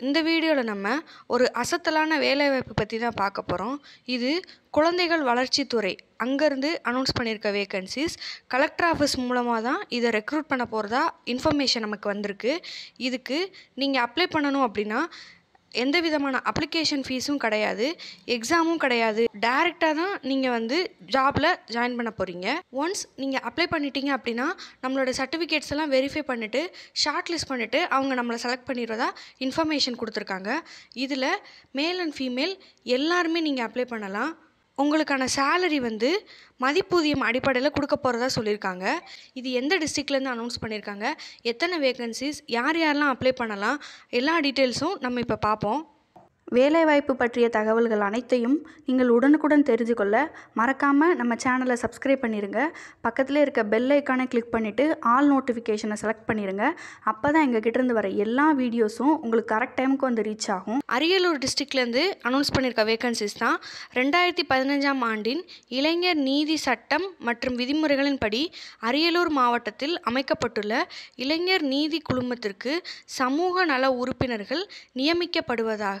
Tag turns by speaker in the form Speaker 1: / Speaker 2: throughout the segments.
Speaker 1: இந்த வீடியோவில் நம்ம ஒரு அசத்தலான வேலைவாய்ப்பு பற்றி தான் பார்க்க போகிறோம் இது குழந்தைகள் வளர்ச்சித்துறை அங்கேருந்து அனௌன்ஸ் பண்ணியிருக்க வேகன்சிஸ் கலெக்டர் ஆஃபீஸ் மூலமாக தான் இதை ரெக்ரூட் பண்ண போகிறதா இன்ஃபர்மேஷன் நமக்கு வந்திருக்கு. இதுக்கு நீங்கள் அப்ளை பண்ணணும் அப்படின்னா எந்த விதமான அப்ளிகேஷன் ஃபீஸும் கிடையாது எக்ஸாமும் கிடையாது. டேரெக்டாக தான் நீங்கள் வந்து ஜாபில் ஜாயின் பண்ண போகிறீங்க ஒன்ஸ் நீங்கள் அப்ளை பண்ணிட்டீங்க அப்படின்னா நம்மளோட சர்டிஃபிகேட்ஸ் எல்லாம் வெரிஃபை பண்ணிவிட்டு ஷார்ட் லிஸ்ட் பண்ணிவிட்டு அவங்க நம்மளை செலக்ட் பண்ணிடுறதா இன்ஃபர்மேஷன் கொடுத்துருக்காங்க. இதில் மேல் அண்ட் ஃபீமேல் எல்லாருமே நீங்கள் அப்ளை பண்ணலாம். உங்களுக்கான சேலரி வந்து மதிப்பூதியம் அடிப்படையில் கொடுக்க போகிறதா சொல்லியிருக்காங்க. இது எந்த டிஸ்ட்ரிக்ட்லேருந்து அனௌன்ஸ் பண்ணியிருக்காங்க. எத்தனை வேகன்சிஸ் யார் யாரெல்லாம் அப்ளை பண்ணலாம் எல்லா டீட்டெயில்ஸும் நம்ம இப்போ பார்ப்போம்.
Speaker 2: வேலைவாய்ப்பு பற்றிய தகவல்கள் அனைத்தையும் நீங்கள் உடனுக்குடன் தெரிஞ்சு கொள்ள மறக்காமல் நம்ம சேனலை சப்ஸ்கிரைப் பண்ணிடுங்க பக்கத்தில் இருக்க பெல் ஐக்கானை கிளிக் பண்ணிவிட்டு ஆல் நோட்டிஃபிகேஷனை செலக்ட் பண்ணிடுங்க அப்போ தான் எங்கள் கிட்டேருந்து வர எல்லா வீடியோஸும் உங்களுக்கு கரெக்ட் டைமுக்கு வந்து ரீச் ஆகும்.
Speaker 1: அரியலூர் டிஸ்ட்ரிக்ட்லேருந்து அனௌன்ஸ் பண்ணியிருக்க வேகன்சிஸ் தான் ரெண்டாயிரத்தி பதினஞ்சாம் ஆண்டின் இளைஞர் நீதி சட்டம் மற்றும் விதிமுறைகளின்படி அரியலூர் மாவட்டத்தில் அமைக்கப்பட்டுள்ள இளைஞர் நீதி குழுமத்திற்கு சமூக நல உறுப்பினர்கள் நியமிக்கப்படுவதாக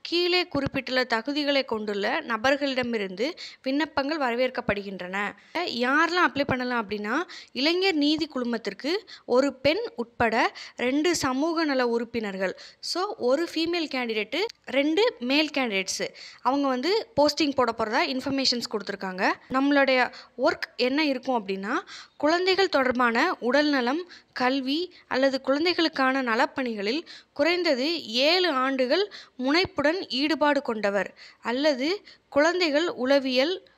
Speaker 1: கீழே குறிப்பிட்டுள்ள தகுதிகளை கொண்டுள்ள நபர்களிடமிருந்து விண்ணப்பங்கள் வரவேற்கப்படுகின்றன. யாரெலாம் அப்ளை பண்ணலாம் அப்படின்னா இளைஞர் நீதி குழுமத்திற்கு ஒரு பெண் உட்பட ரெண்டு சமூக நல உறுப்பினர்கள். ஸோ ஒரு ஃபீமேல் கேண்டிடேட்டு ரெண்டு மேல் கேண்டிடேட்ஸு அவங்க வந்து போஸ்டிங் போட போகிறதா இன்ஃபர்மேஷன்ஸ் கொடுத்துருக்காங்க. நம்மளுடைய ஒர்க் என்ன இருக்கும் அப்படின்னா குழந்தைகள் தொடர்பான உடல்நலம் கல்வி அல்லது குழந்தைகளுக்கான நலப்பணிகளில் குறைந்தது ஏழு ஆண்டுகள் முனைப்புடன் ஈடுபாடு கொண்டவர். அல்லது குழந்தைகள் உளவியல்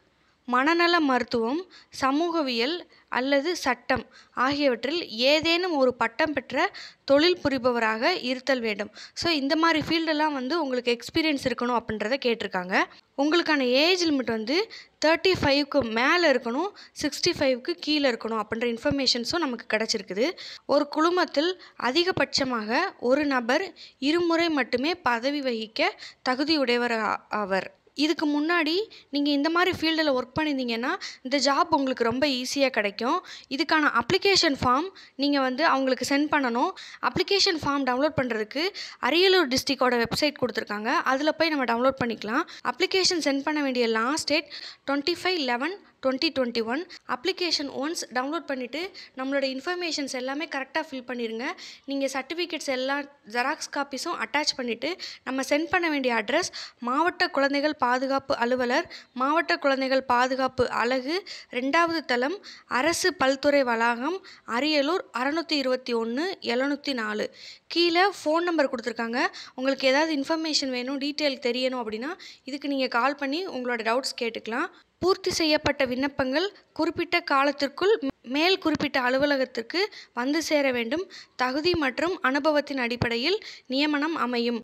Speaker 1: மனநல மருத்துவம் சமூகவியல் அல்லது சட்டம் ஆகியவற்றில் ஏதேனும் ஒரு பட்டம் பெற்ற தொழில் புரிபவராக இருத்தல் வேண்டும். ஸோ இந்த மாதிரி ஃபீல்டெல்லாம் வந்து உங்களுக்கு எக்ஸ்பீரியன்ஸ் இருக்கணும் அப்படின்றத கேட்டிருக்காங்க. உங்களுக்கான ஏஜ் லிமிட் வந்து தேர்ட்டி ஃபைவ்க்கு மேலே இருக்கணும் சிக்ஸ்டி ஃபைவ்க்கு கீழே இருக்கணும் அப்படின்ற இன்ஃபர்மேஷன்ஸும் நமக்கு கிடச்சிருக்குது. ஒரு குழுமத்தில் அதிகபட்சமாக ஒரு நபர் இருமுறை மட்டுமே பதவி வகிக்க தகுதியுடையவர் ஆவர். இதுக்கு முன்னாடி நீங்கள் இந்த மாதிரி ஃபீல்டில் ஒர்க் பண்ணியிருந்தீங்கன்னா இந்த ஜாப் உங்களுக்கு ரொம்ப ஈஸியாக கிடைக்கும். இதுக்கான அப்ளிகேஷன் ஃபார்ம் நீங்கள் வந்து அவங்களுக்கு சென்ட் பண்ணணும். அப்ளிகேஷன் ஃபார்ம் டவுன்லோட் பண்ணுறதுக்கு அரியலூர் டிஸ்ட்ரிக்டோட வெப்சைட் கொடுத்துருக்காங்க. அதில் போய் நம்ம டவுன்லோட் பண்ணிக்கலாம். அப்ளிகேஷன் சென்ட் பண்ண வேண்டிய last date twenty five eleven twenty twenty one application once download பண்ணிவிட்டு நம்மளோட இன்ஃபர்மேஷன்ஸ் எல்லாமே கரெக்டாக ஃபில் பண்ணிடுங்க நீங்கள் சர்டிஃபிகேட்ஸ் எல்லாம் ஜெராக்ஸ் காப்பீஸும் அட்டாச் பண்ணிவிட்டு நம்ம சென்ட் பண்ண வேண்டிய அட்ரஸ் மாவட்ட குழந்தைகள் பாதுகாப்பு அலுவலர் மாவட்ட குழந்தைகள் பாதுகாப்பு அலகு ரெண்டாவது தளம் அரசு பல்துறை வளாகம் அரியலூர் அறநூற்றி இருபத்தி ஒன்று எழுநூற்றி நாலு. கீழே ஃபோன் நம்பர் கொடுத்துருக்காங்க. உங்களுக்கு ஏதாவது இன்ஃபர்மேஷன் வேணும் டீட்டெயில் தெரியணும் அப்படின்னா இதுக்கு நீங்கள் கால் பண்ணி உங்களோட டவுட்ஸ் கேட்டுக்கலாம். பூர்த்தி செய்யப்பட்ட விண்ணப்பங்கள் குறிப்பிட்ட காலத்திற்குள் மேல் குறிப்பிட்ட அலுவலகத்திற்கு வந்து சேர வேண்டும். தகுதி மற்றும் அனுபவத்தின் அடிப்படையில் நியமனம் அமையும்.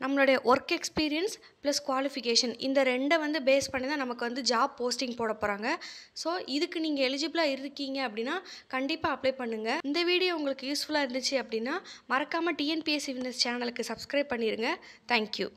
Speaker 1: நம்மளுடைய ஒர்க் எக்ஸ்பீரியன்ஸ் ப்ளஸ் குவாலிஃபிகேஷன் இந்த ரெண்டை வந்து பேஸ் பண்ணி தான் நமக்கு வந்து ஜாப் போஸ்டிங் போட போகிறாங்க ஸோ இதுக்கு நீங்கள் எலிஜிபிளாக இருக்கீங்க அப்படின்னா கண்டிப்பாக அப்ளை பண்ணுங்கள் இந்த வீடியோ உங்களுக்கு யூஸ்ஃபுல்லாக இருந்துச்சு அப்படின்னா மறக்காமல் டிஎன்பிஎஸ்சி வினஸ் சேனலுக்கு சப்ஸ்கிரைப் பண்ணிடுங்க தேங்க்யூ